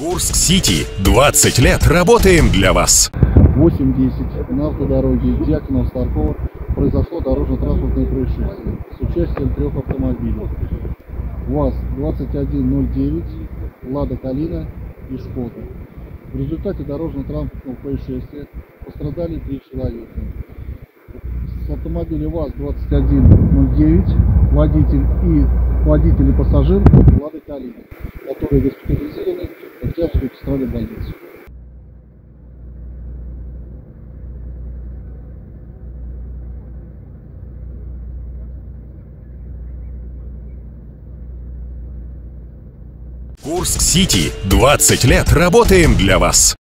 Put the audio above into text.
Курск-Сити. 20 лет работаем для вас. 8.10 на автодороге Дьяконова-Старкова произошло дорожно-транспортное происшествие с участием трех автомобилей. ВАЗ-2109, Лада Калина и Шкода. В результате дорожно-транспортного происшествия пострадали три человека. С автомобиля ВАЗ-2109 водитель и водитель и пассажир Лады Калина, которые госпитализированы Октябрьскую центральную больницу. Курск-Сити. 20 лет работаем для вас.